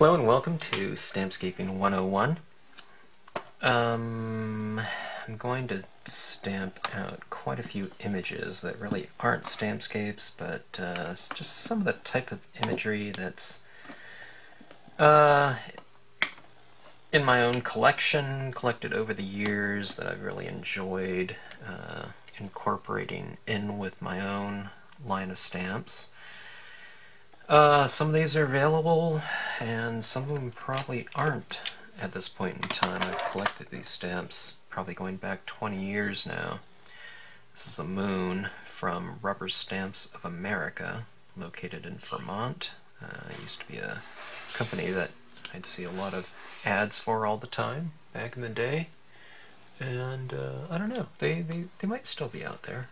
Hello and welcome to Stampscaping 101. Um, I'm going to stamp out quite a few images that really aren't stampscapes, but uh, just some of the type of imagery that's uh, in my own collection, collected over the years that I've really enjoyed uh, incorporating in with my own line of stamps. Uh, some of these are available, and some of them probably aren't at this point in time. I've collected these stamps probably going back 20 years now. This is a moon from Rubber Stamps of America, located in Vermont. Uh, used to be a company that I'd see a lot of ads for all the time back in the day. And uh, I don't know, they, they, they might still be out there.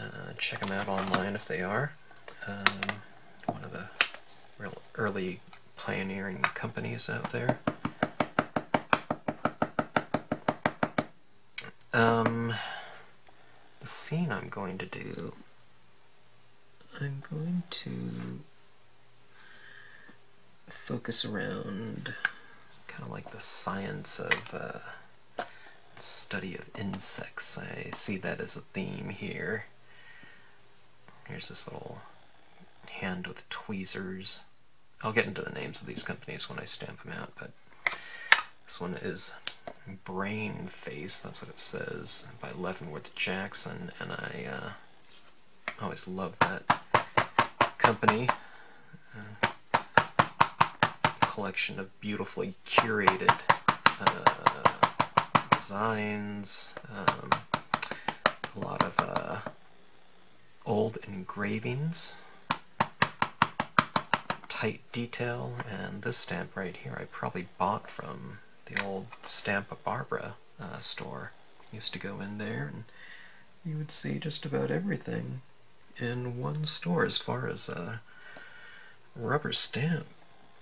Uh, check them out online if they are um, one of the real early pioneering companies out there. Um, the scene I'm going to do, I'm going to focus around kind of like the science of uh, study of insects. I see that as a theme here. Here's this little hand with tweezers. I'll get into the names of these companies when I stamp them out, but this one is Brain Face, that's what it says, by Leavenworth Jackson, and I uh, always love that company. Uh, collection of beautifully curated uh, designs, um, a lot of uh, old engravings tight detail, and this stamp right here I probably bought from the old Stampa Barbara uh, store. Used to go in there and you would see just about everything in one store as far as uh, rubber stamp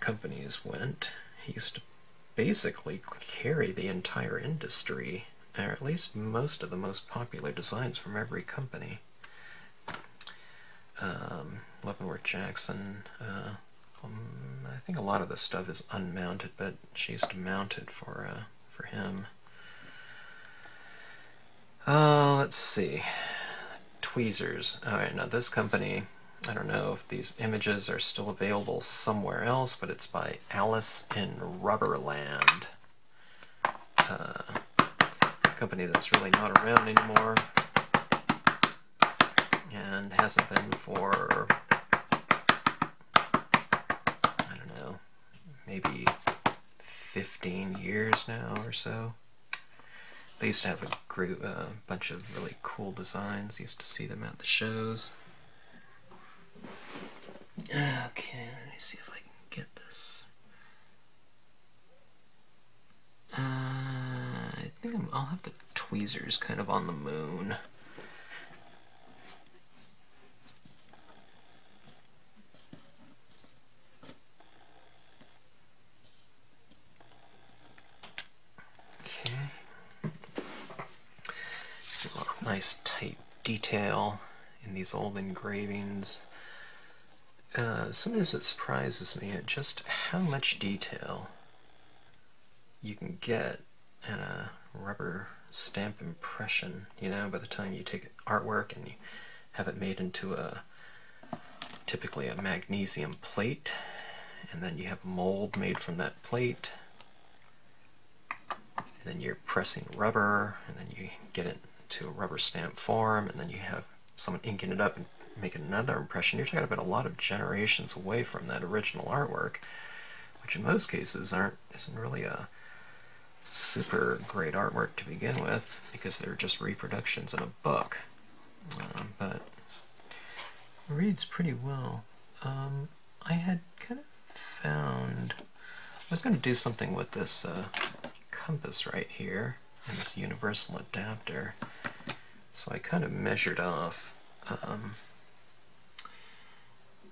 companies went. He used to basically carry the entire industry, or at least most of the most popular designs from every company. Um, Leavenworth Jackson, uh, um, I think a lot of the stuff is unmounted, but she used to mount it for uh, for him. Uh, let's see. Tweezers. Alright, now this company, I don't know if these images are still available somewhere else, but it's by Alice in Rubberland. Uh, company that's really not around anymore and hasn't been for maybe 15 years now or so. They used to have a group, a uh, bunch of really cool designs. Used to see them at the shows. Okay, let me see if I can get this. Uh, I think i will have the tweezers kind of on the moon. nice tight detail in these old engravings. Uh, sometimes it surprises me at just how much detail you can get in a rubber stamp impression, you know, by the time you take artwork and you have it made into a typically a magnesium plate, and then you have mold made from that plate, and then you're pressing rubber, and then you get it to a rubber stamp form, and then you have someone inking it up and making another impression, you're talking about a lot of generations away from that original artwork, which in most cases aren't isn't really a super great artwork to begin with because they're just reproductions in a book. Um, but reads pretty well. Um, I had kind of found I was going to do something with this uh, compass right here and this universal adapter. So I kind of measured off um,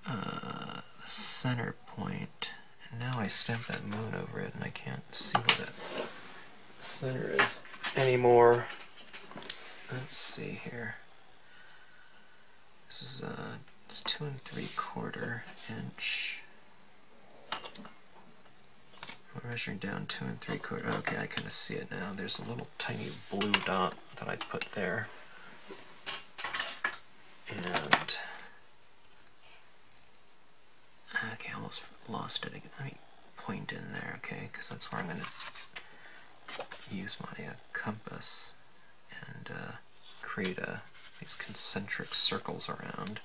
uh, the center point, and now I stamp that moon over it, and I can't see what that center is anymore. Let's see here. This is uh, it's two and three quarter inch. Measuring down two and three quarter. Okay, I kind of see it now. There's a little tiny blue dot that I put there. And okay, almost lost it again. Let me point in there, okay, because that's where I'm going to use my uh, compass and uh, create a, these concentric circles around.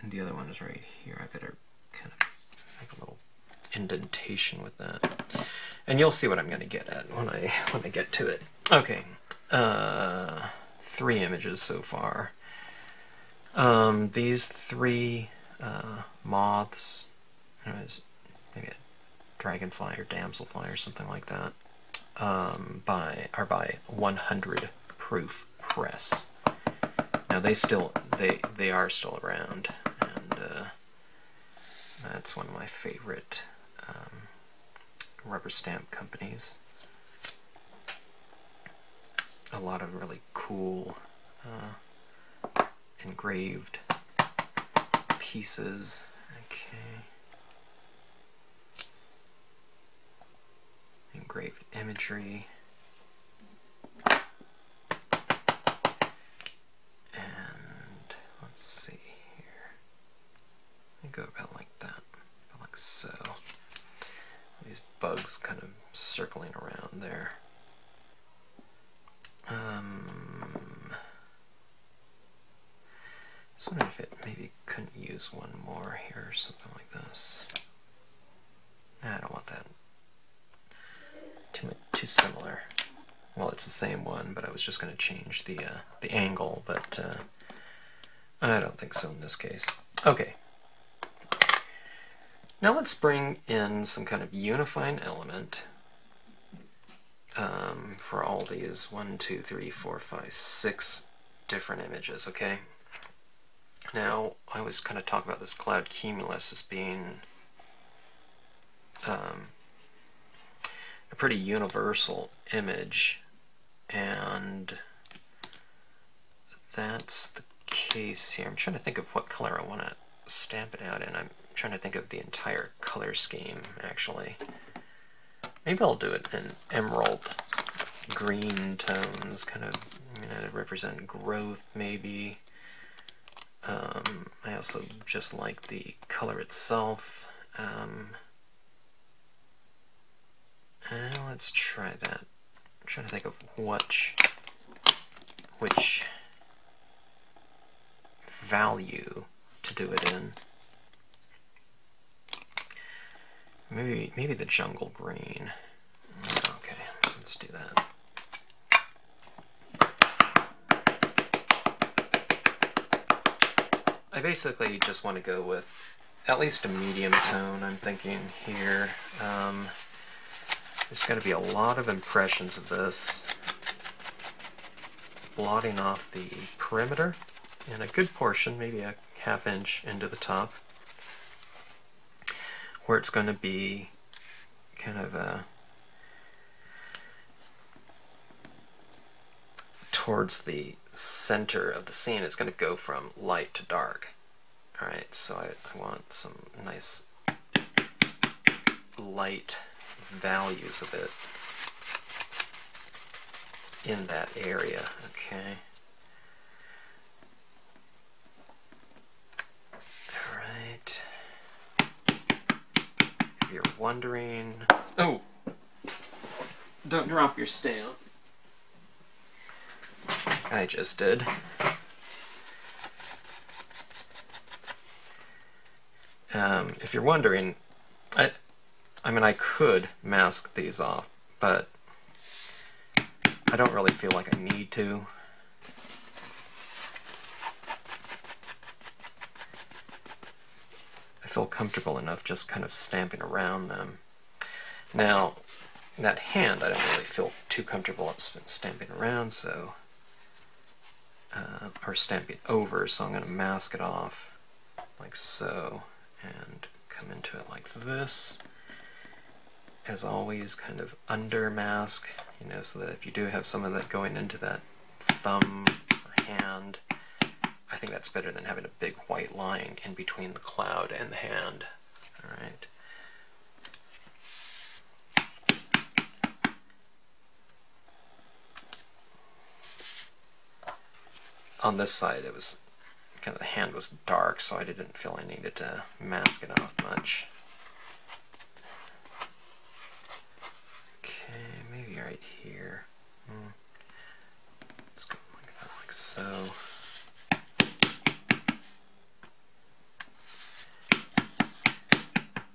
And the other one is right here. I better kind of make a little indentation with that. And you'll see what I'm going to get at when I when I get to it. Okay, uh, three images so far. Um, these three uh, moths, maybe a dragonfly or damselfly or something like that, um, by are by 100 proof press. Now they still they they are still around, and uh, that's one of my favorite um, rubber stamp companies. A lot of really cool uh, engraved pieces. Okay. Engraved imagery. And let's see here. I go about like that, about like so. These bugs kind of circling around there. Um, I was wondering if it maybe couldn't use one more here or something like this. I don't want that. Too much, too similar. Well, it's the same one, but I was just going to change the uh, the angle, but uh, I don't think so in this case. Okay. Now let's bring in some kind of unifying element um, for all these one, two, three, four, five, six different images, okay? Now, I always kind of talk about this cloud cumulus as being um, a pretty universal image, and that's the case here. I'm trying to think of what color I want to stamp it out in. I'm trying to think of the entire color scheme, actually. Maybe I'll do it in emerald green tones, kind of you know, represent growth, maybe. Um, I also just like the color itself. Um, let's try that. Trying to think of which, which value to do it in. Maybe maybe the jungle green. Okay, let's do that. I basically just want to go with at least a medium tone, I'm thinking here. Um, there's going to be a lot of impressions of this, blotting off the perimeter, and a good portion, maybe a half inch into the top where it's going to be kind of a towards the center of the scene it's going to go from light to dark. Alright so I, I want some nice light values of it in that area okay All right. you're wondering... Oh! Don't drop your stamp. I just did. Um, if you're wondering, I, I mean, I could mask these off, but I don't really feel like I need to. I feel comfortable enough just kind of stamping around them. Now, that hand I don't really feel too comfortable stamping around, so, uh, or stamping over, so I'm going to mask it off like so, and come into it like this as always, kind of under mask, you know, so that if you do have some of that going into that thumb or hand, I think that's better than having a big white line in between the cloud and the hand. All right. On this side, it was kind of the hand was dark, so I didn't feel I needed to mask it off much. Right here. Hmm. Let's go like that, like so.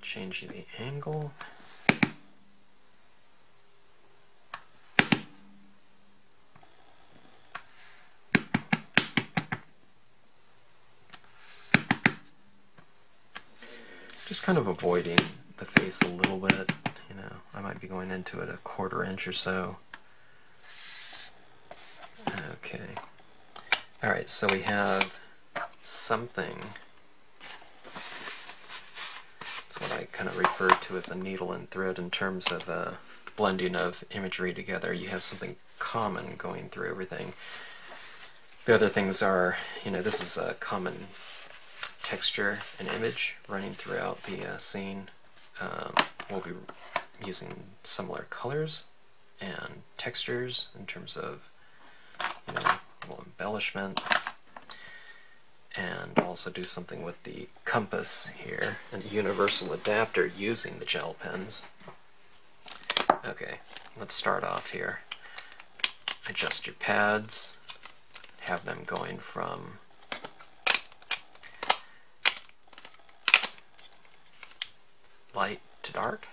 Changing the angle. just kind of avoiding the face a little bit. Know, I might be going into it a quarter inch or so. Okay. Alright, so we have something. It's what I kind of refer to as a needle and thread in terms of uh, blending of imagery together. You have something common going through everything. The other things are, you know, this is a common texture and image running throughout the uh, scene. Um, we'll be using similar colors and textures in terms of you know little embellishments and also do something with the compass here and the universal adapter using the gel pens. Okay, let's start off here. Adjust your pads, have them going from light to dark.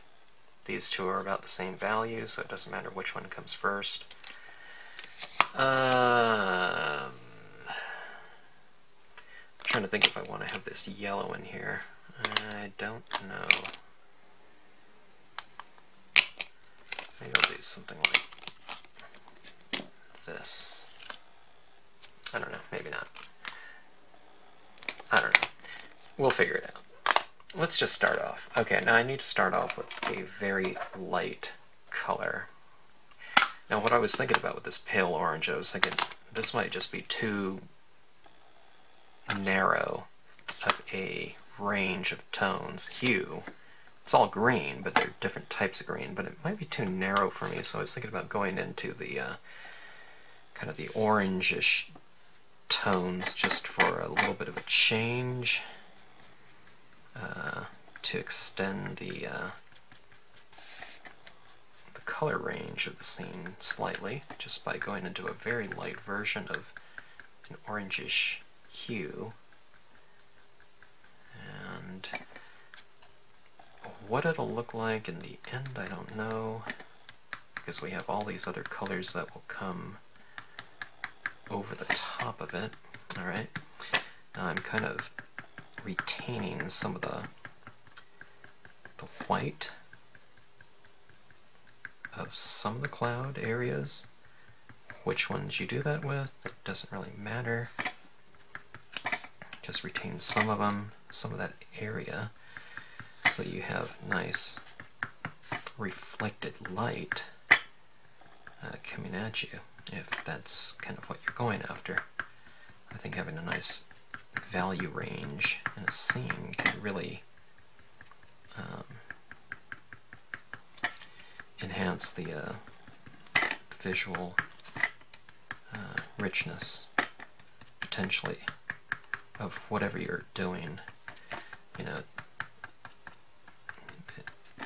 These two are about the same value, so it doesn't matter which one comes first. Um, I'm trying to think if I want to have this yellow in here. I don't know. Maybe I'll do something like this. I don't know, maybe not. I don't know. We'll figure it out let's just start off. Okay, now I need to start off with a very light color. Now what I was thinking about with this pale orange, I was thinking this might just be too narrow of a range of tones. Hue, it's all green, but they're different types of green, but it might be too narrow for me, so I was thinking about going into the uh, kind of the orangish tones just for a little bit of a change. Uh, to extend the uh, the color range of the scene slightly, just by going into a very light version of an orangish hue. And what it'll look like in the end, I don't know, because we have all these other colors that will come over the top of it. Alright, Now I'm kind of retaining some of the, the white of some of the cloud areas. Which ones you do that with, it doesn't really matter. Just retain some of them, some of that area, so you have nice reflected light uh, coming at you, if that's kind of what you're going after. I think having a nice value range in a scene can really um, enhance the, uh, the visual uh, richness, potentially, of whatever you're doing. You know,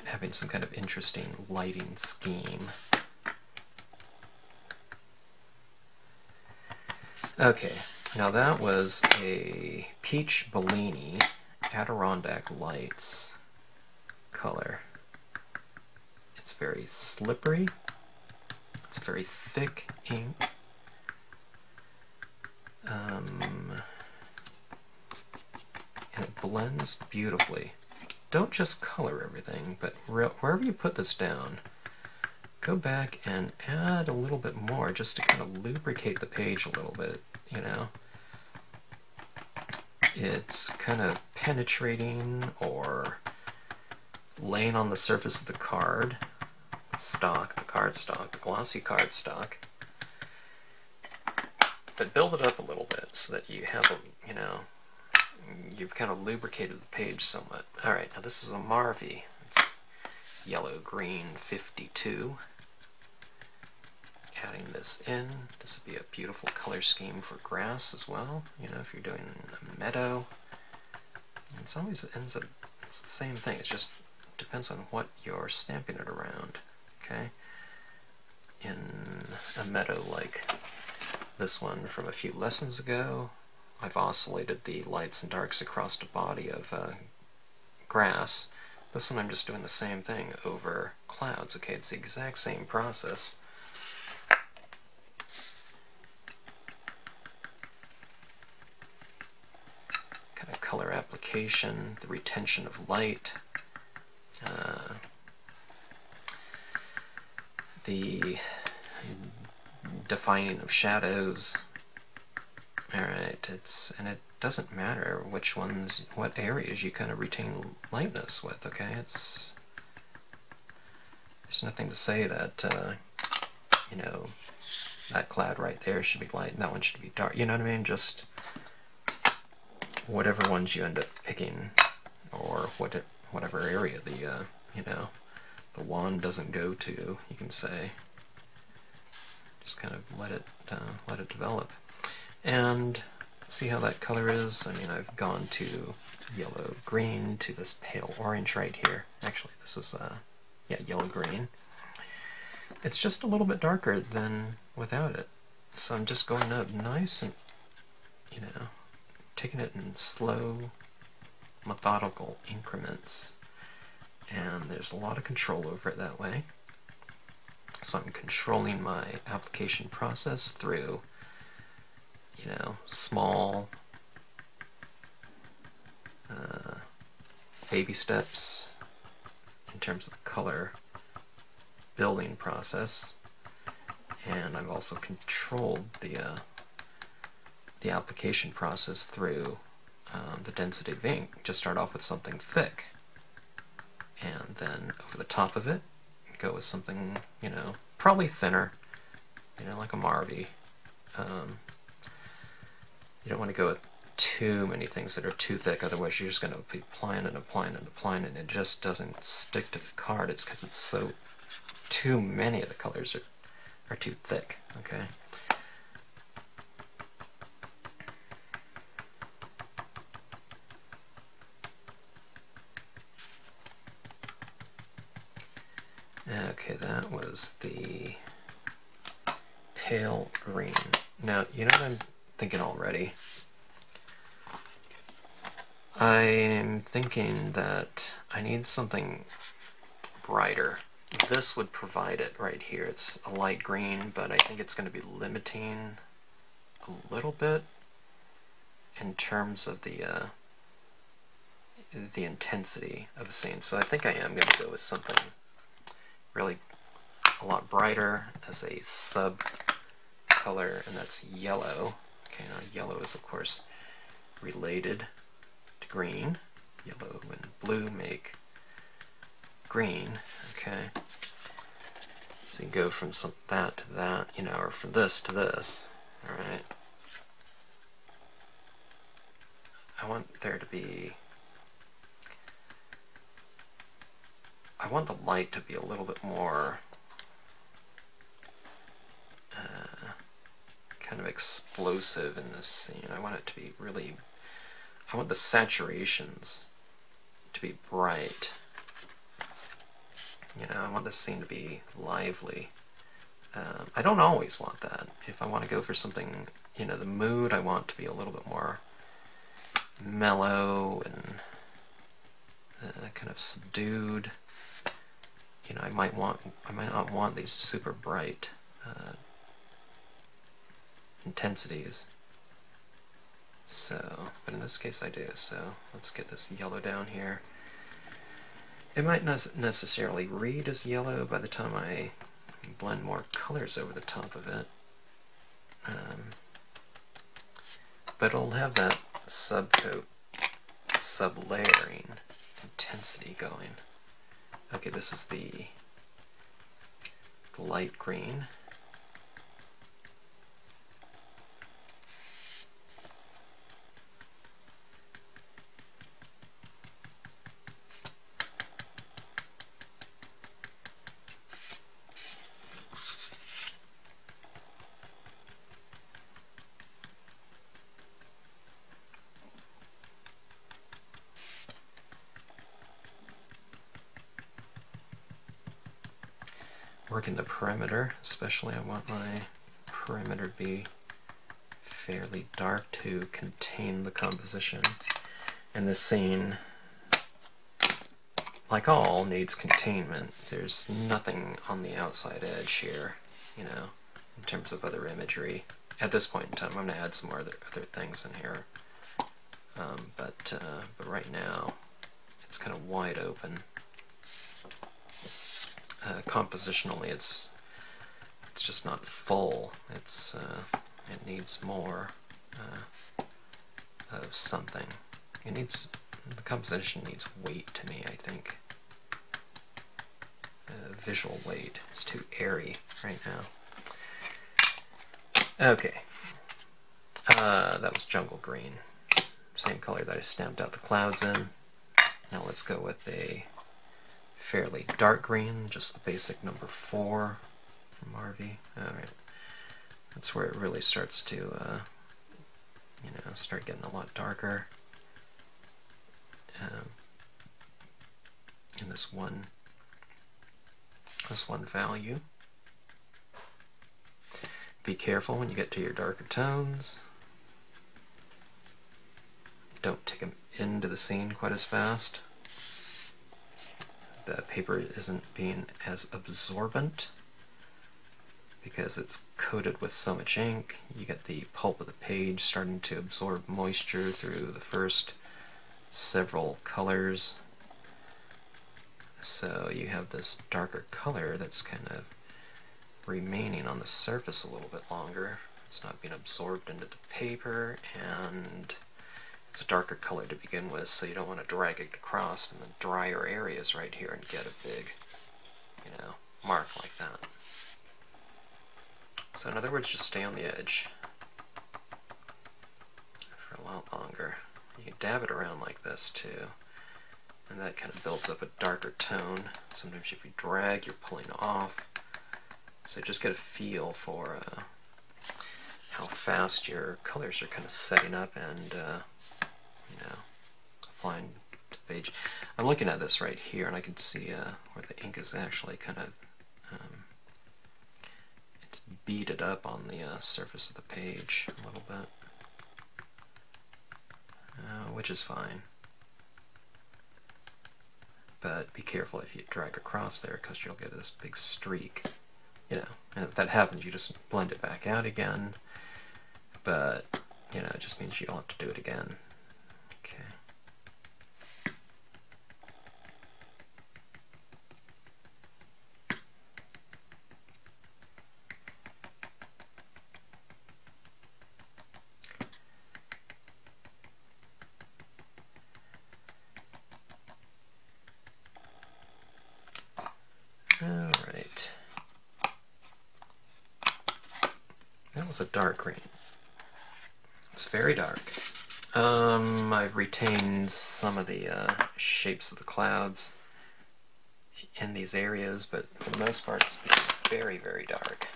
having some kind of interesting lighting scheme. Okay, now that was a Peach Bellini Adirondack Lights color. It's very slippery. It's very thick ink. Um, and it blends beautifully. Don't just color everything, but wherever you put this down, go back and add a little bit more just to kind of lubricate the page a little bit you know. It's kind of penetrating or laying on the surface of the card stock, the card stock, the glossy card stock. But build it up a little bit so that you have a, you know, you've kind of lubricated the page somewhat. Alright, now this is a Marvy. It's yellow green 52. Adding this in. This would be a beautiful color scheme for grass as well. You know, if you're doing a meadow, it's always ends up it's the same thing. It just depends on what you're stamping it around. Okay, in a meadow like this one from a few lessons ago, I've oscillated the lights and darks across the body of uh, grass. This one I'm just doing the same thing over clouds. Okay, it's the exact same process. Kind of color application, the retention of light, uh, the defining of shadows. Alright, it's and it doesn't matter which ones, what areas you kind of retain lightness with, okay? It's there's nothing to say that, uh, you know, that cloud right there should be light and that one should be dark. You know what I mean? Just whatever ones you end up picking or what it, whatever area the, uh, you know, the wand doesn't go to, you can say. Just kind of let it, uh, let it develop. And see how that color is? I mean, I've gone to yellow green to this pale orange right here. Actually, this is uh, yeah, yellow-green. It's just a little bit darker than without it. So I'm just going up nice and, you know, taking it in slow, methodical increments. And there's a lot of control over it that way. So I'm controlling my application process through, you know, small uh, baby steps in terms of the color building process and I've also controlled the uh, the application process through um, the density of ink. Just start off with something thick and then over the top of it go with something you know probably thinner you know like a Marvy um, you don't want to go with too many things that are too thick, otherwise you're just going to be applying and applying and applying and it just doesn't stick to the card. It's because it's so, too many of the colors are, are too thick, okay? Okay, that was the pale green. Now, you know what I'm thinking already? I'm thinking that I need something brighter. This would provide it right here. It's a light green, but I think it's going to be limiting a little bit in terms of the uh, the intensity of a scene. So I think I am going to go with something really a lot brighter as a sub color, and that's yellow. Okay, now yellow is of course related to green. Yellow and blue make green. Okay. So you go from some that to that, you know, or from this to this. Alright. I want there to be I want the light to be a little bit more uh, kind of explosive in this scene. I want it to be really I want the saturations to be bright. You know, I want this scene to be lively. Um, I don't always want that. If I want to go for something, you know, the mood I want to be a little bit more mellow and uh, kind of subdued. You know, I might want, I might not want these super bright uh, intensities. So, but in this case I do, so let's get this yellow down here. It might not necessarily read as yellow by the time I blend more colors over the top of it. Um, but it'll have that subcoat, sublayering intensity going. Okay, this is the light green. Working the perimeter, especially I want my perimeter to be fairly dark to contain the composition. And this scene, like all, needs containment. There's nothing on the outside edge here, you know, in terms of other imagery. At this point in time, I'm going to add some more other, other things in here. Um, but, uh, but right now, it's kind of wide open. Uh, compositionally, it's it's just not full. It's uh, it needs more uh, of something. It needs the composition needs weight to me. I think uh, visual weight. It's too airy right now. Okay, uh, that was jungle green, same color that I stamped out the clouds in. Now let's go with a fairly dark green, just the basic number four from Marvy. Alright. That's where it really starts to, uh, you know, start getting a lot darker. Um, in this one, this one value. Be careful when you get to your darker tones. Don't take them into the scene quite as fast. The paper isn't being as absorbent because it's coated with so much ink. You get the pulp of the page starting to absorb moisture through the first several colors. So you have this darker color that's kind of remaining on the surface a little bit longer. It's not being absorbed into the paper and it's a darker color to begin with so you don't want to drag it across in the drier areas right here and get a big, you know, mark like that. So in other words, just stay on the edge for a lot longer. You can dab it around like this too, and that kind of builds up a darker tone. Sometimes if you drag, you're pulling off. So just get a feel for uh, how fast your colors are kind of setting up and, uh, applying to page. I'm looking at this right here, and I can see uh, where the ink is actually kind of um, it's beaded up on the uh, surface of the page a little bit, uh, which is fine. But be careful if you drag across there because you'll get this big streak. You know, and if that happens, you just blend it back out again. But, you know, it just means you'll have to do it again. Okay. Alright. Was a dark green. It's very dark. Um, I've retained some of the uh, shapes of the clouds in these areas, but for the most part it's very, very dark.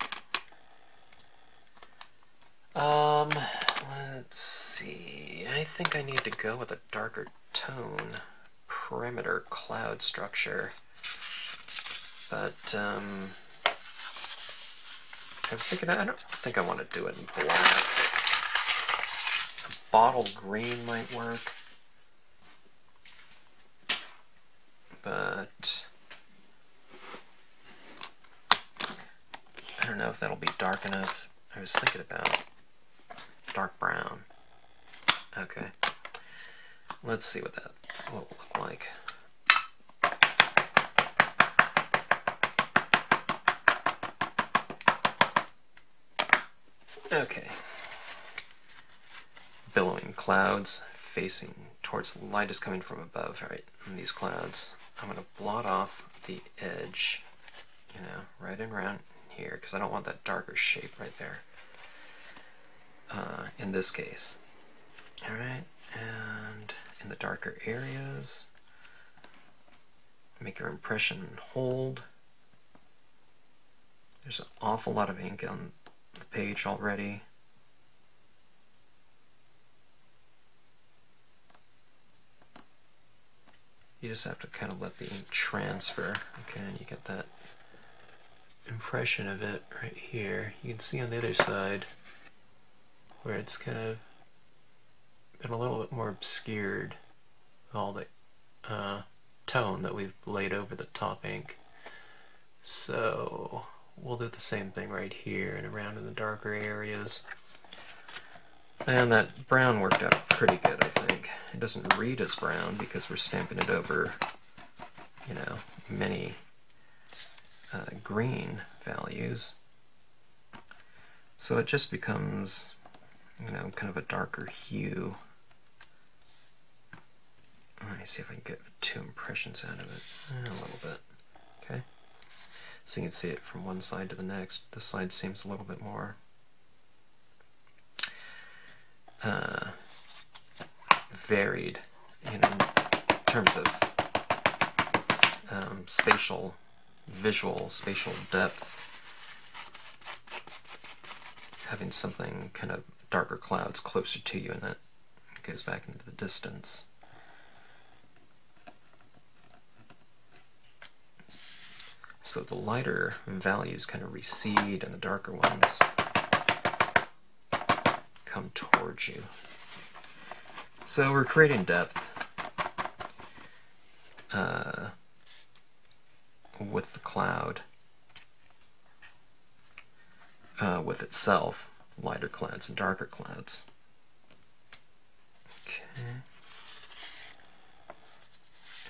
Um, let's see. I think I need to go with a darker tone perimeter cloud structure. But, um, I was thinking, I don't think I want to do it in black. A bottle green might work. But, I don't know if that'll be dark enough. I was thinking about dark brown. Okay. Let's see what that will look like. Okay. Billowing clouds facing towards the light is coming from above, right? In these clouds. I'm going to blot off the edge, you know, right and around here, because I don't want that darker shape right there. Uh, in this case. Alright, and in the darker areas, make your impression and hold. There's an awful lot of ink on page already. You just have to kind of let the ink transfer. Okay, and you get that impression of it right here. You can see on the other side where it's kind of been a little bit more obscured all the uh, tone that we've laid over the top ink. So we'll do the same thing right here and around in the darker areas. And that brown worked out pretty good, I think. It doesn't read as brown because we're stamping it over, you know, many uh, green values. So it just becomes, you know, kind of a darker hue. Let me see if I can get two impressions out of it. A little bit. So you can see it from one side to the next. This side seems a little bit more uh, varied, you know, in terms of um, spatial, visual, spatial depth. Having something kind of darker clouds closer to you and that goes back into the distance. So the lighter values kind of recede and the darker ones come towards you. So we're creating depth uh, with the cloud, uh, with itself, lighter clouds and darker clouds. Okay.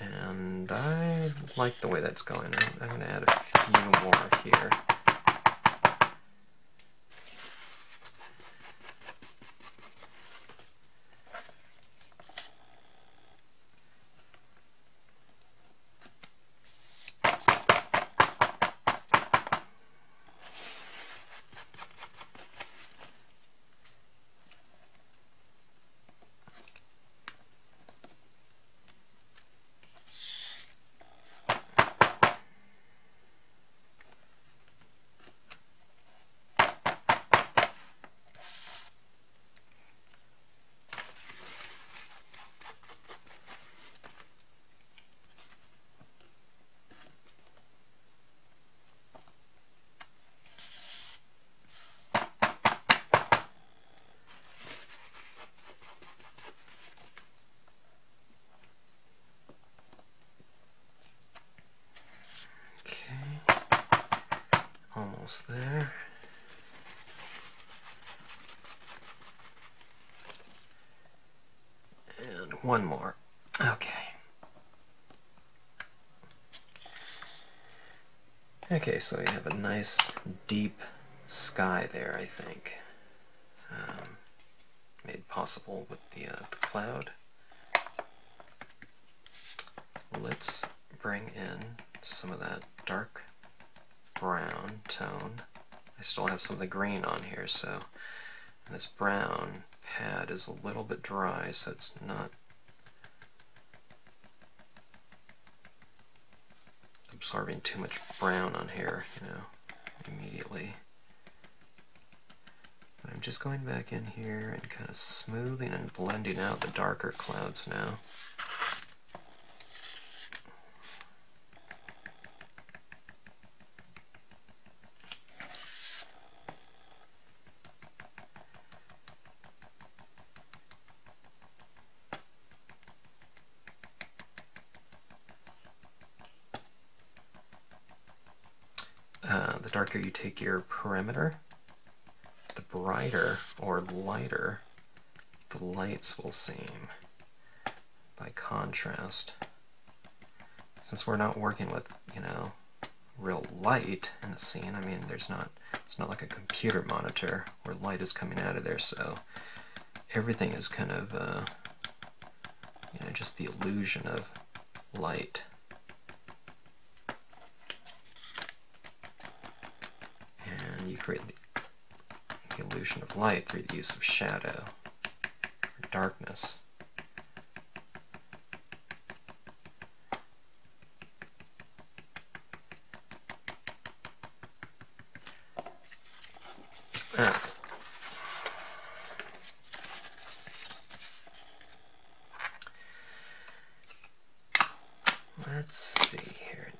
And I like the way that's going. I'm, going to add a few more here. almost there. And one more. Okay. Okay, so we have a nice deep sky there, I think. Um, made possible with the, uh, the cloud. Let's bring in some of that dark brown tone. I still have some of the green on here, so this brown pad is a little bit dry, so it's not absorbing too much brown on here, you know, immediately. I'm just going back in here and kind of smoothing and blending out the darker clouds now. Darker you take your perimeter, the brighter or lighter the lights will seem by contrast. Since we're not working with, you know, real light in the scene, I mean, there's not, it's not like a computer monitor where light is coming out of there, so everything is kind of, uh, you know, just the illusion of light. You create the, illusion of light through the use of shadow or darkness. Ah. Let's see here.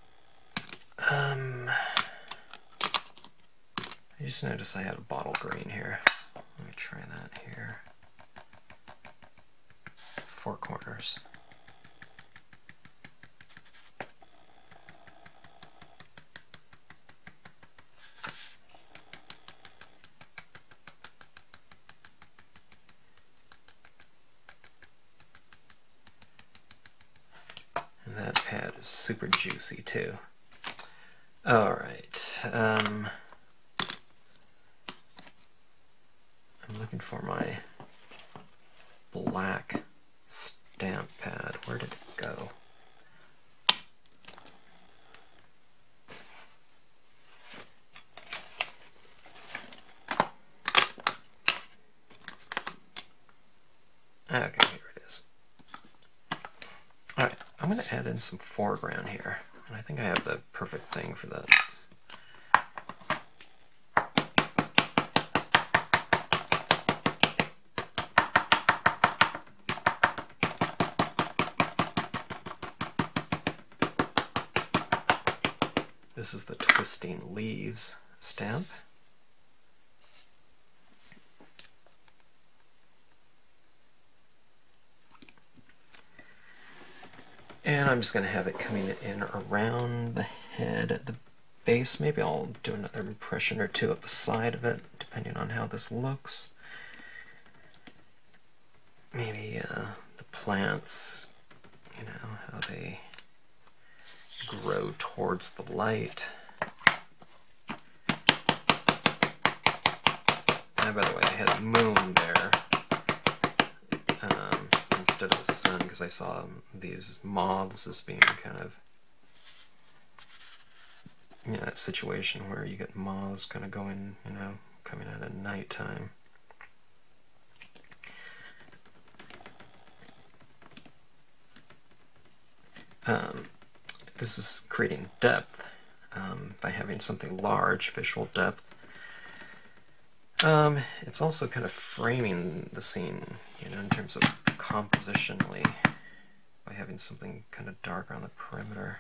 Um, You just notice I had a bottle green here. Let me try that here. Four corners. And that pad is super juicy too. Alright. Um, I'm for my black stamp pad. Where did it go? Okay, here it is. Alright, I'm going to add in some foreground here. And I think I have the perfect thing for that. This is the Twisting Leaves stamp. And I'm just going to have it coming in around the head at the base. Maybe I'll do another impression or two at the side of it, depending on how this looks. Maybe uh, the plants, you know, how they grow towards the light. And by the way, I had a moon there um, instead of a sun because I saw these moths as being kind of know, that situation where you get moths kind of going, you know, coming out at nighttime. Um, this is creating depth um, by having something large, visual depth. Um, it's also kind of framing the scene, you know, in terms of compositionally by having something kind of dark on the perimeter.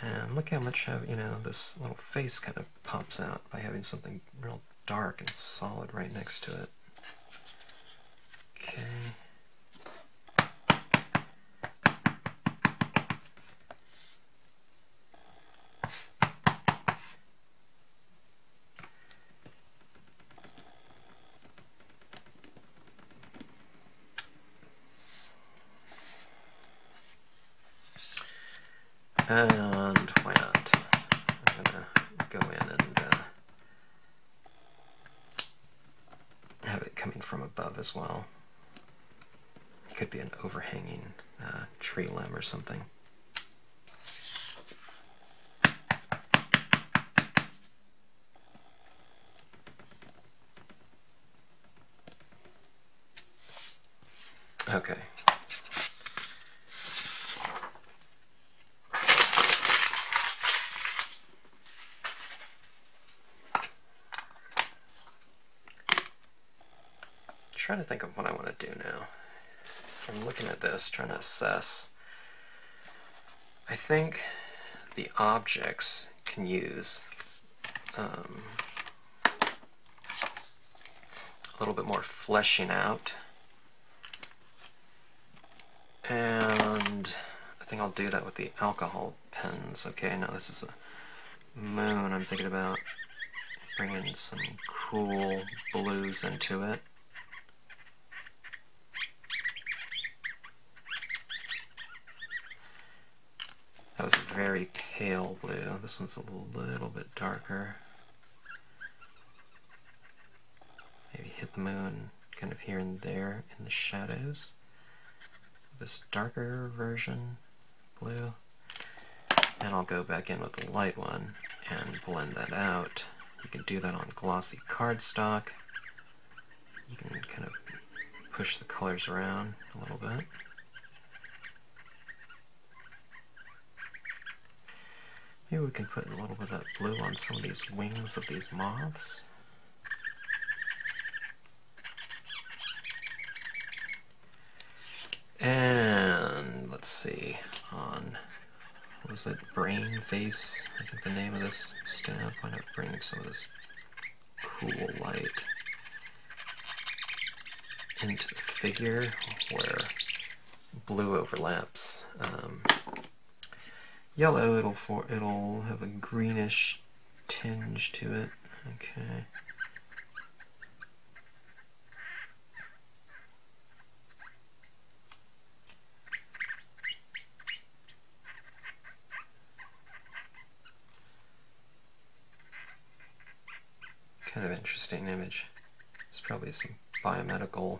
And look how much, have, you know, this little face kind of pops out by having something real dark and solid right next to it. Okay. And why not? I'm gonna go in and uh, have it coming from above as well. Could be an overhanging uh, tree limb or something. Okay. Trying to think of what I want to do now. I'm looking at this, trying to assess. I think the objects can use um, a little bit more fleshing out. And I think I'll do that with the alcohol pens. Okay, now this is a moon. I'm thinking about bringing some cool blues into it. That was a very pale blue. This one's a little bit darker. Maybe hit the moon kind of here and there in the shadows. This darker version blue. And I'll go back in with the light one and blend that out. You can do that on glossy cardstock. You can kind of push the colors around a little bit. Maybe we can put a little bit of blue on some of these wings of these moths. And let's see, on what was it? Brain Face, I think the name of this stamp. Why not bring some of this cool light into the figure where blue overlaps um, yellow. It'll for it'll have a greenish tinge to it. Okay. Kind of interesting image. It's probably some biomedical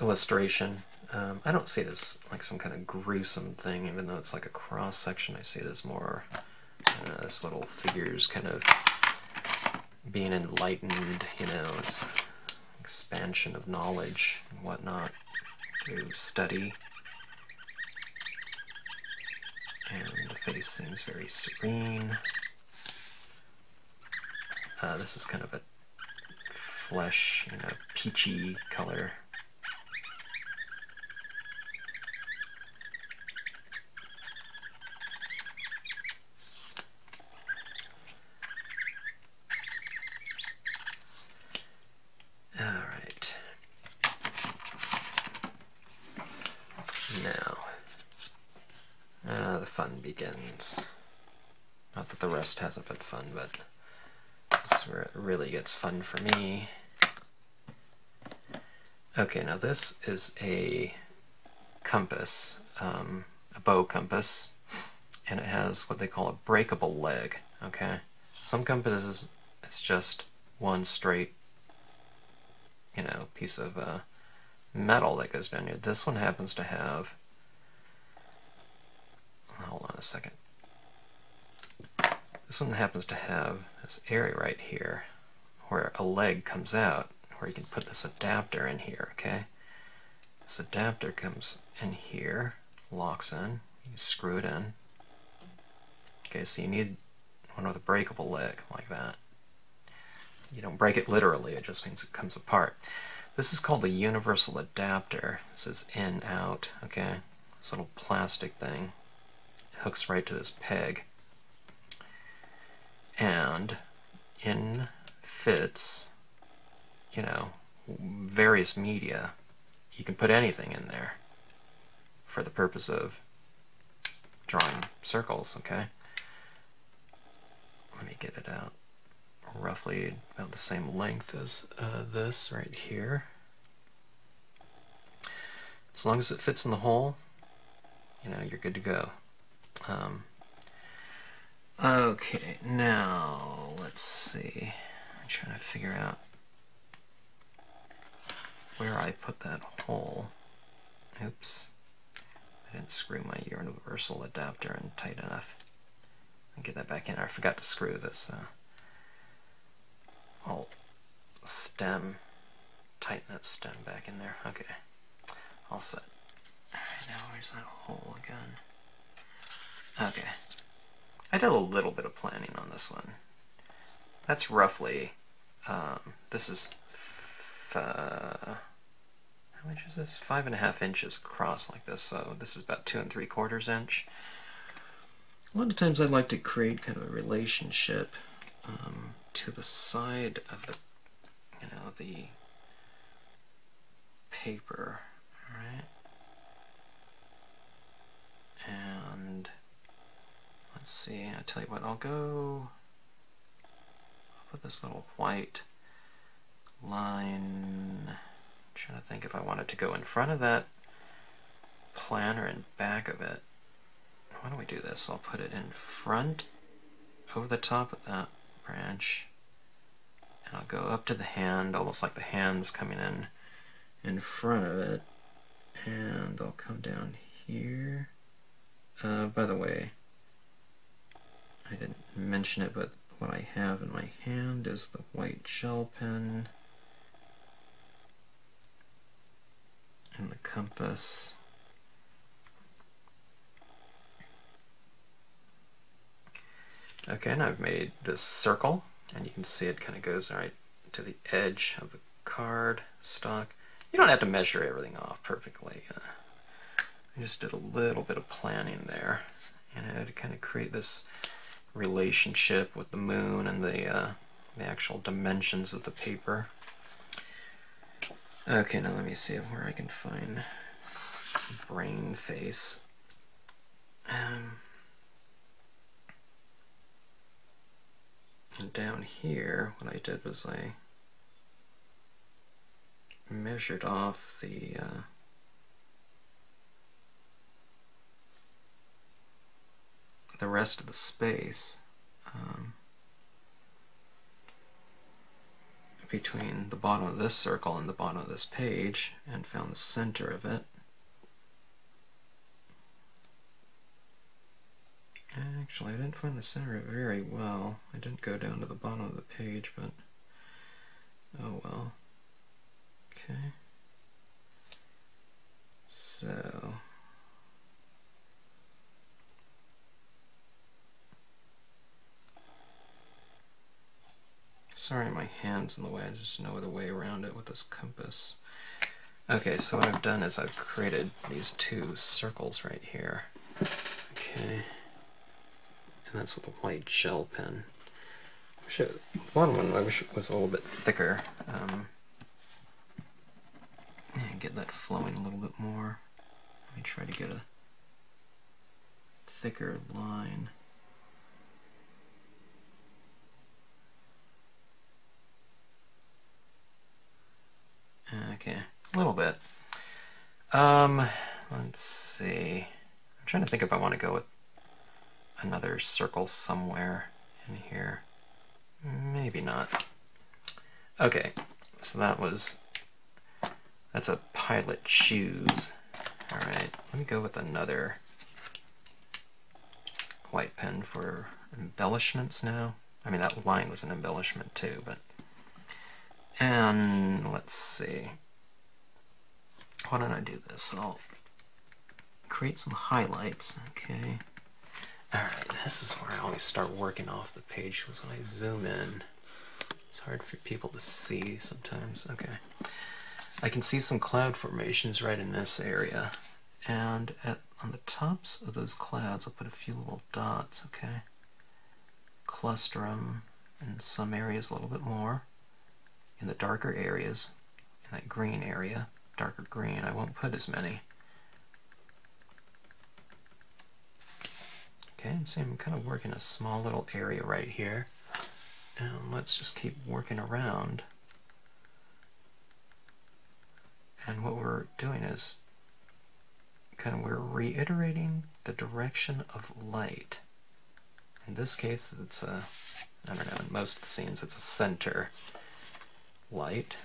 illustration. Um, I don't see it as like some kind of gruesome thing, even though it's like a cross section. I see it as more uh, this little figures kind of being enlightened. You know, it's expansion of knowledge and whatnot through study. And the face seems very serene. Uh, this is kind of a flesh, you know, peachy color. Alright. Now, uh, the fun begins. Not hasn't been fun, but this is where it really gets fun for me. Okay, now this is a compass, um, a bow compass, and it has what they call a breakable leg, okay? Some compasses, it's just one straight, you know, piece of uh, metal that goes down here. This one happens to have, hold on a second. This one happens to have this area right here where a leg comes out where you can put this adapter in here, okay? This adapter comes in here, locks in, you screw it in. Okay, so you need one with a breakable leg like that. You don't break it literally, it just means it comes apart. This is called a universal adapter. This is in, out, okay? This little plastic thing hooks right to this peg. And in fits you know, various media, you can put anything in there for the purpose of drawing circles, okay? Let me get it out. Roughly about the same length as uh, this right here. As long as it fits in the hole, you know, you're good to go. Um, okay, now let's see. I'm trying to figure out where I put that hole. Oops. I didn't screw my universal adapter in tight enough. Get that back in. I forgot to screw this uh, stem, tighten that stem back in there. Okay, all set. Now where's that hole again? Okay. I did a little bit of planning on this one. That's roughly, um, this is uh, how much is this? Five and a half inches across like this, so this is about two and three quarters inch. A lot of times I like to create kind of a relationship um, to the side of the, you know, the paper, right? And let's see, I tell you what, I'll go, I'll put this little white line. I'm trying to think if I wanted to go in front of that plan or in back of it. Why don't we do this? I'll put it in front over the top of that branch. And I'll go up to the hand, almost like the hand's coming in in front of it. And I'll come down here. Uh, by the way, I didn't mention it, but what I have in my hand is the white gel pen. and the compass. Okay, and I've made this circle, and you can see it kind of goes right to the edge of the card stock. You don't have to measure everything off perfectly. Uh, I just did a little bit of planning there, you know, to kind of create this relationship with the moon and the, uh, the actual dimensions of the paper. Okay, now let me see where I can find brain face. Um, and down here, what I did was I measured off the uh, the rest of the space um, between the bottom of this circle and the bottom of this page and found the center of it. Actually, I didn't find the center of it very well. I didn't go down to the bottom of the page, but oh well. Okay. So Sorry, my hand's in the way. There's no other way around it with this compass. Okay, so what I've done is I've created these two circles right here. Okay. And that's with a white gel pen. It, one one I wish it was a little bit thicker. Um, get that flowing a little bit more. Let me try to get a thicker line. Okay, a little bit. Um, let's see. I'm trying to think if I want to go with another circle somewhere in here. Maybe not. Okay, so that was, that's a Pilot Juice. Alright, let me go with another white pen for embellishments now. I mean, that line was an embellishment too, but and let's see. Why don't I do this? I'll create some highlights. Okay. Alright, this is where I always start working off the page was when I zoom in. It's hard for people to see sometimes. Okay. I can see some cloud formations right in this area. And at on the tops of those clouds, I'll put a few little dots, okay? Cluster them in some areas a little bit more in the darker areas, in that green area, darker green, I won't put as many. Okay, see I'm kind of working a small little area right here. And let's just keep working around. And what we're doing is kind of we're reiterating the direction of light. In this case, it's a, I don't know, in most of the scenes, it's a center light.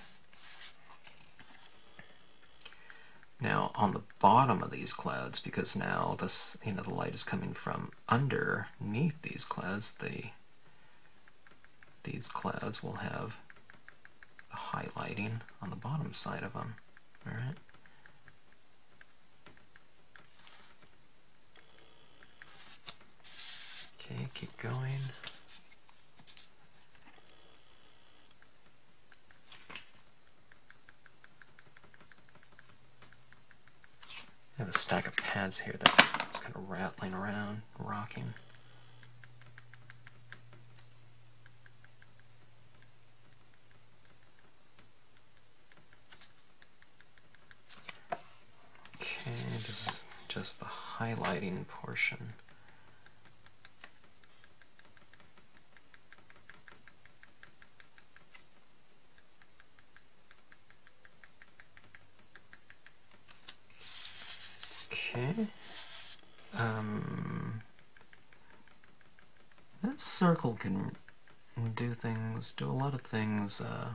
Now on the bottom of these clouds, because now this you know the light is coming from underneath these clouds, the these clouds will have the highlighting on the bottom side of them. All right. Okay, keep going. I have a stack of pads here that is kind of rattling around, rocking. Okay, this is just the highlighting portion. Okay. Um, can do things, do a lot of things uh,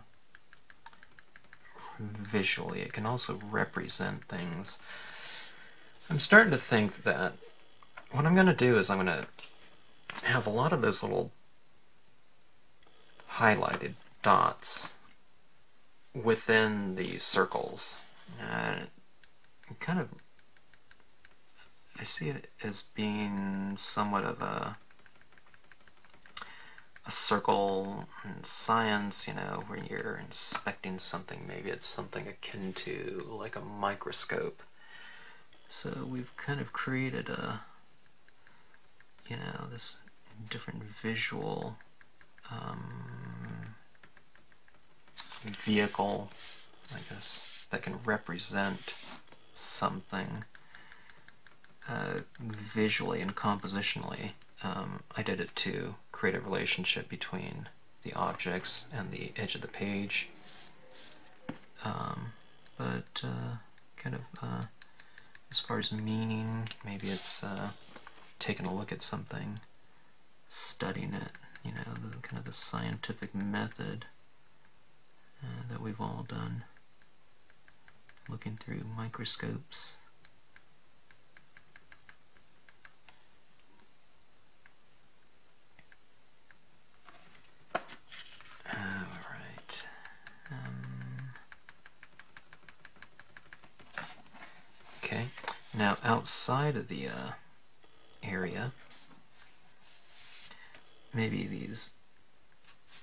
visually. It can also represent things. I'm starting to think that what I'm going to do is I'm going to have a lot of those little highlighted dots within these circles. And kind of I see it as being somewhat of a a circle in science, you know, where you're inspecting something. Maybe it's something akin to like a microscope. So we've kind of created a you know, this different visual um, vehicle, I guess, that can represent something uh, visually and compositionally. Um, I did it to create a relationship between the objects and the edge of the page. Um, but uh, kind of uh, as far as meaning, maybe it's uh, taking a look at something, studying it, you know, the kind of the scientific method uh, that we've all done, looking through microscopes. Alright. Um, okay, now outside of the uh, area, maybe these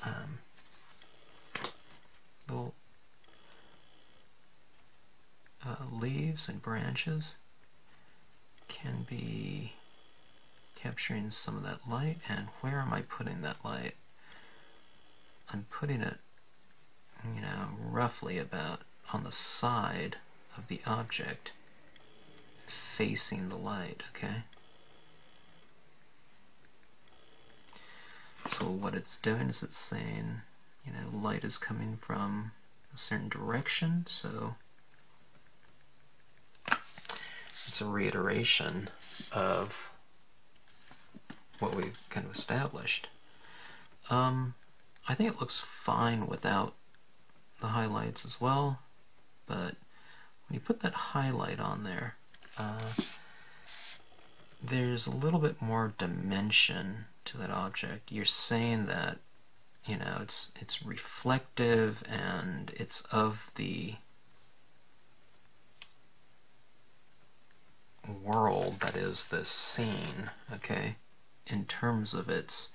um, little uh, leaves and branches can be capturing some of that light and where am I putting that light? I'm putting it you know roughly about on the side of the object facing the light okay so what it's doing is it's saying you know light is coming from a certain direction so it's a reiteration of what we've kind of established. Um, I think it looks fine without the highlights as well, but when you put that highlight on there, uh, there's a little bit more dimension to that object. You're saying that, you know, it's it's reflective and it's of the world that is this scene, okay, in terms of its,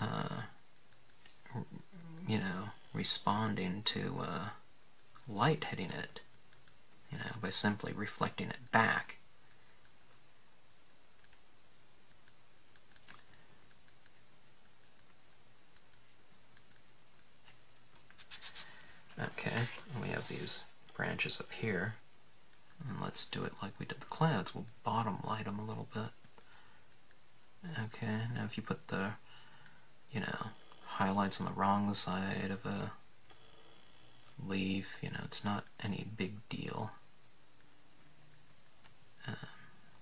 uh, you know, responding to uh, light hitting it, you know, by simply reflecting it back. Okay, we have these branches up here. And let's do it like we did the clouds. We'll bottom light them a little bit. Okay, now if you put the, you know, highlights on the wrong side of a leaf, you know, it's not any big deal. Uh,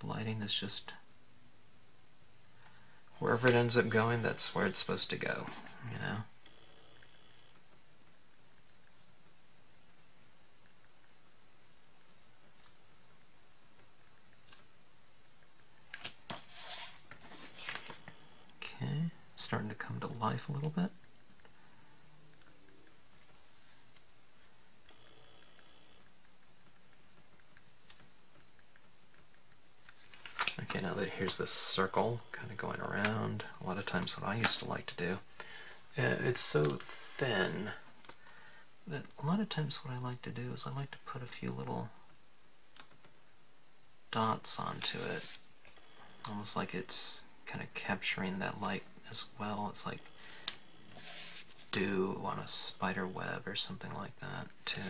lighting is just wherever it ends up going, that's where it's supposed to go, you know. Okay, starting to come to life a little bit. Okay, now that here's this circle kind of going around, a lot of times what I used to like to do, uh, it's so thin that a lot of times what I like to do is I like to put a few little dots onto it, almost like it's kind of capturing that light as well. It's like dew on a spider web or something like that too.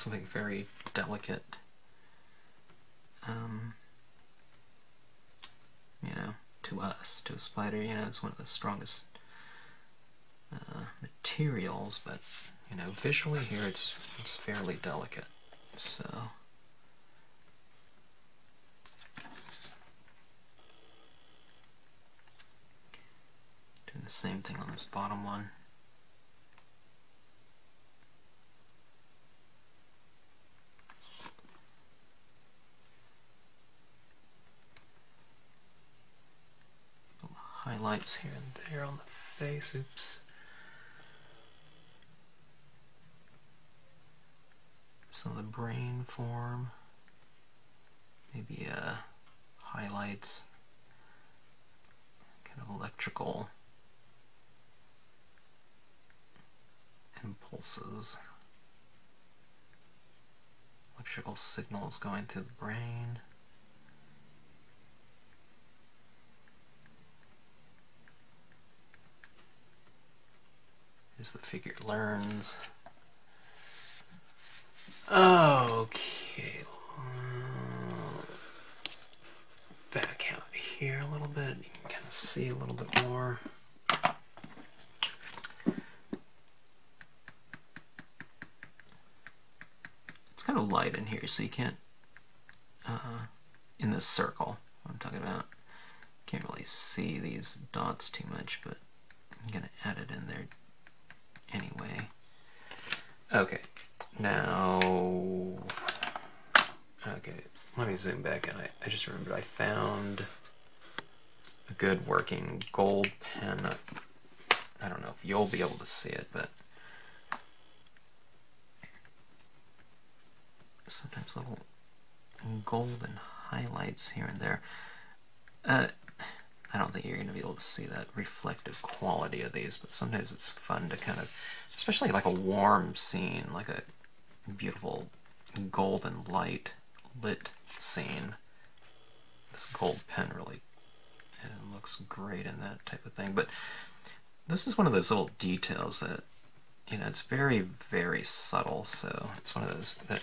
Something very delicate. Um, you know, to us, to a spider, you know, it's one of the strongest uh, materials, but you know, visually here it's it's fairly delicate. So doing the same thing on this bottom one. Highlights here and there on the face. Oops. Some of the brain form. Maybe uh, highlights. Kind of electrical impulses. Electrical signals going through the brain. As the figure learns. Okay. Back out here a little bit. You can kind of see a little bit more. It's kind of light in here, so you can't, uh, in this circle, I'm talking about, can't really see these dots too much, but I'm going to add it in there anyway. Okay, now, okay, let me zoom back and I, I just remembered I found a good working gold pen. I don't know if you'll be able to see it, but sometimes little golden highlights here and there. Uh, I don't think you're going to be able to see that reflective quality of these, but sometimes it's fun to kind of, especially like a warm scene, like a beautiful golden light lit scene. This gold pen really looks great in that type of thing. But this is one of those little details that, you know, it's very, very subtle. So it's one of those that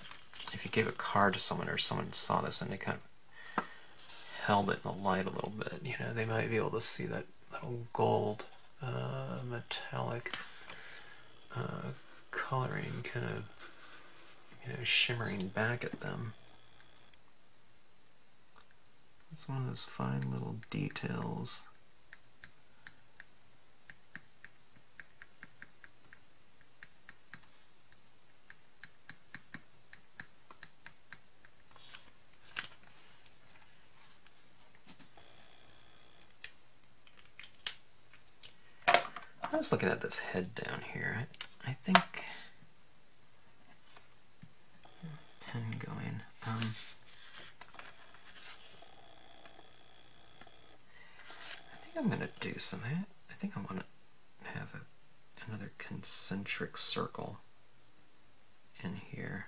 if you gave a card to someone or someone saw this and they kind of held it in the light a little bit, you know, they might be able to see that little gold uh, metallic uh, coloring kind of, you know, shimmering back at them. It's one of those fine little details. Was looking at this head down here. I, I think pen going. Um, I think I'm gonna do something. I think I want to have a, another concentric circle in here.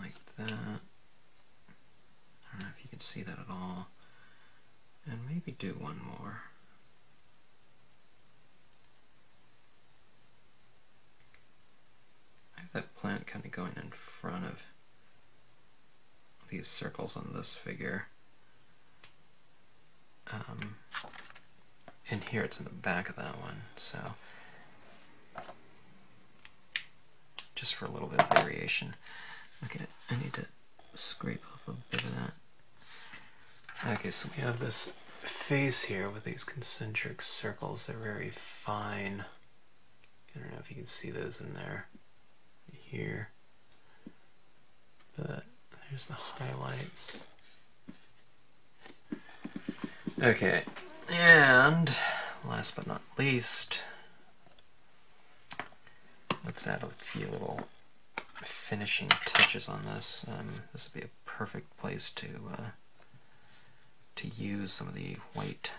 like that. I don't know if you can see that at all. And maybe do one more. I have that plant kind of going in front of on this figure. Um, and here it's in the back of that one, so just for a little bit of variation. Okay, I need to scrape off a bit of that. Okay, so we have this face here with these concentric circles. They're very fine. I don't know if you can see those in there. Here. But there's the highlights. Okay, and last but not least, let's add a few little finishing touches on this. Um, this would be a perfect place to uh, to use some of the white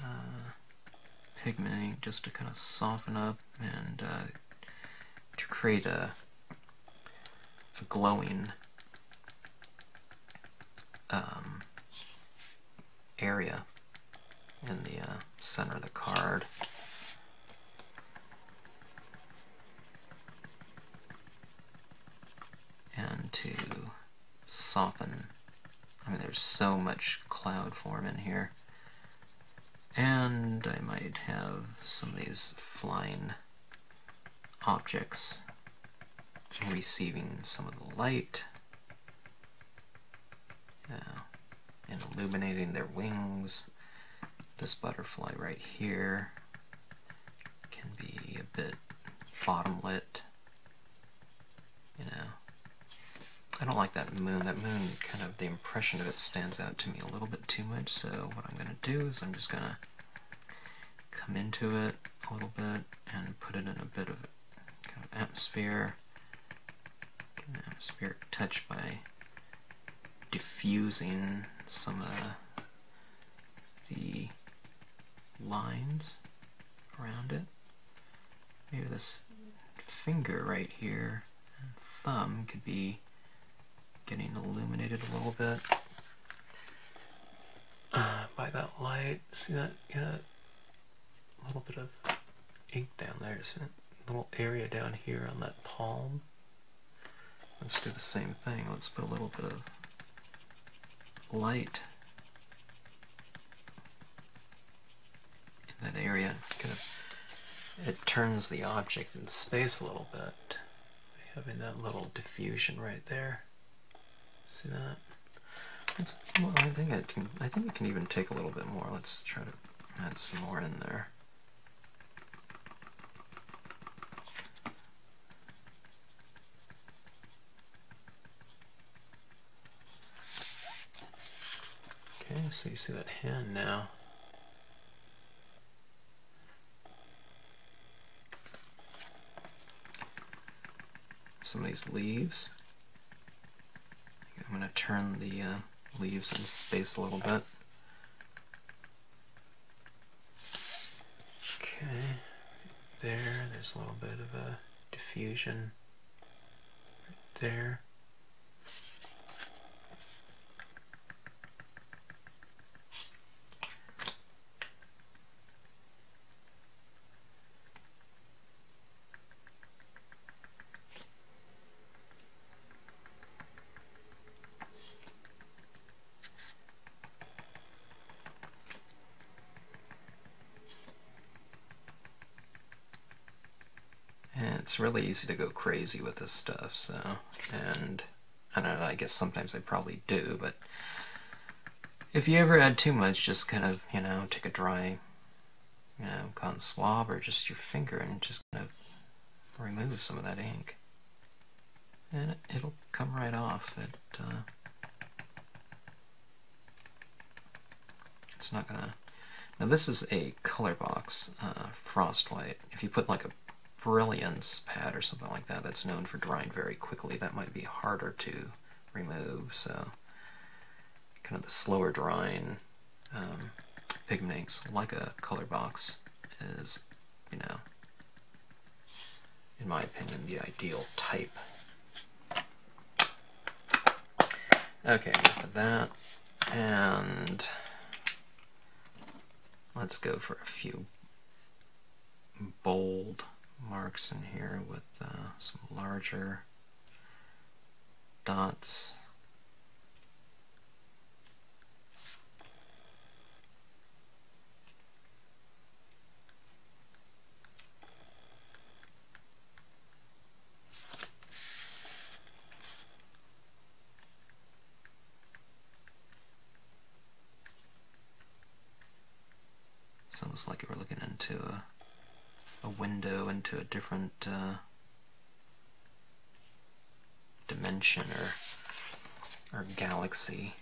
uh, pigmenting just to kind of soften up and uh, to create a glowing um, area in the uh, center of the card. and to soften. I mean, there's so much cloud form in here. And I might have some of these flying objects receiving some of the light and illuminating their wings. This butterfly right here can be a bit bottom lit, you know. I don't like that moon. That moon, kind of, the impression of it stands out to me a little bit too much, so what I'm going to do is I'm just going to come into it a little bit and put it in a bit of kind of atmosphere atmospheric touch by diffusing some of the lines around it. Maybe this finger right here and thumb could be getting illuminated a little bit uh, by that light. See that? Yeah, a little bit of ink down there. See that little area down here on that palm? Let's do the same thing. Let's put a little bit of light in that area. Kind of, it turns the object in space a little bit. Having that little diffusion right there. See that? It's, well, I think it can. I think it can even take a little bit more. Let's try to add some more in there. Okay, so you see that hand now. Some of these leaves. I'm going to turn the uh, leaves in space a little bit. Okay, there, there's a little bit of a diffusion right there. it's really easy to go crazy with this stuff, so, and I don't know, I guess sometimes I probably do, but if you ever add too much, just kind of, you know, take a dry, you know, cotton swab or just your finger and just kind of remove some of that ink. And it, will come right off. It, uh, it's not gonna... Now this is a color box uh, frost white. If you put like a brilliance pad or something like that that's known for drying very quickly, that might be harder to remove. So kind of the slower drying um, pigments, like a color box, is, you know, in my opinion, the ideal type. Okay, enough of that. And let's go for a few bold marks in here with uh, some larger dots. It's almost like we're looking into a a window into a different uh, dimension or or galaxy.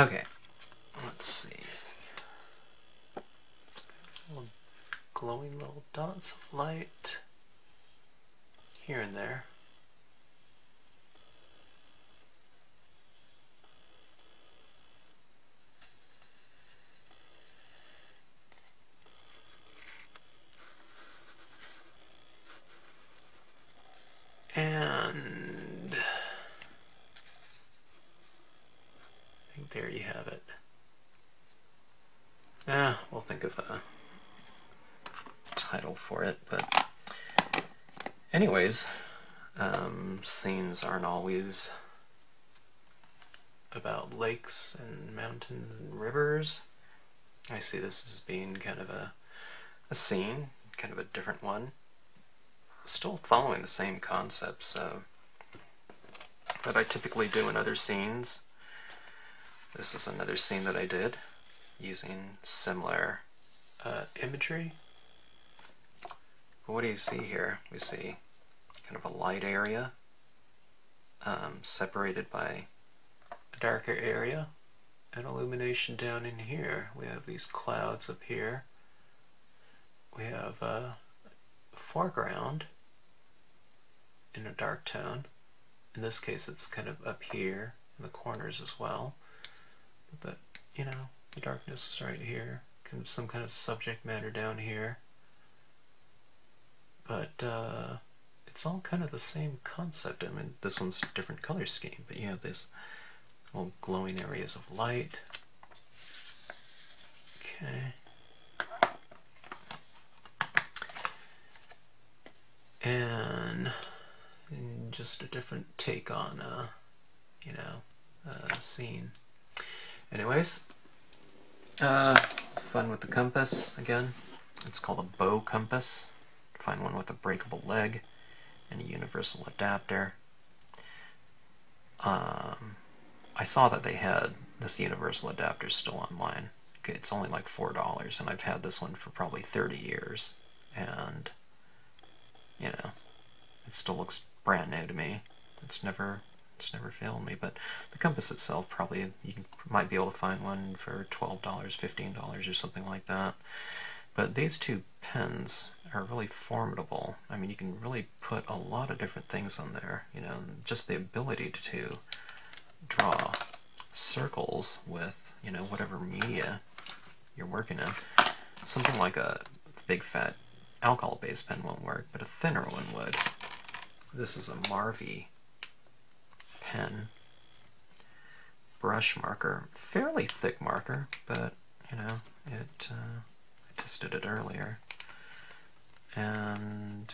Okay, let's see. Little glowing little dots of light here and there. And I think there you have it. Yeah, we'll think of a title for it, but anyways, um, scenes aren't always about lakes and mountains and rivers. I see this as being kind of a, a scene, kind of a different one still following the same concepts that I typically do in other scenes. This is another scene that I did using similar uh, imagery. But what do you see here? We see kind of a light area um, separated by a darker area and illumination down in here. We have these clouds up here. We have a foreground in a dark tone. In this case it's kind of up here in the corners as well. But you know, the darkness was right here. Kind of some kind of subject matter down here. But uh, it's all kind of the same concept. I mean, this one's a different color scheme, but you have this little glowing areas of light. Okay. And just a different take on, uh, you know, uh, scene. Anyways, uh, fun with the compass again. It's called a bow compass. Find one with a breakable leg and a universal adapter. Um, I saw that they had this universal adapter still online. It's only like four dollars, and I've had this one for probably 30 years, and you know, it still looks brand new to me. It's never it's never failed me. But the compass itself, probably you might be able to find one for twelve dollars, fifteen dollars, or something like that. But these two pens are really formidable. I mean, you can really put a lot of different things on there. You know, just the ability to draw circles with you know whatever media you're working in. Something like a big fat alcohol-based pen won't work, but a thinner one would. This is a Marvy pen. Brush marker. Fairly thick marker, but, you know, it, uh, I tested it earlier. And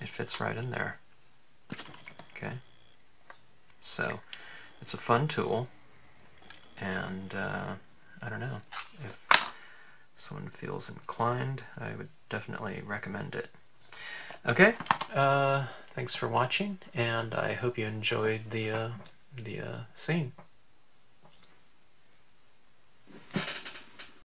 it fits right in there. Okay. So, it's a fun tool, and uh, I don't know, if someone feels inclined, I would definitely recommend it. Okay, uh, thanks for watching, and I hope you enjoyed the, uh, the uh, scene.